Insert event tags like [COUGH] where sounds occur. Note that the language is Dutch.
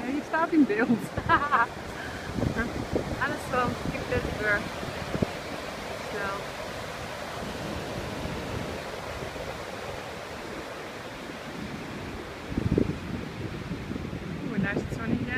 Ja, je staat in beeld. [LAUGHS] Alles van, ik ben er. Zo. Oeh, daar is het zo niet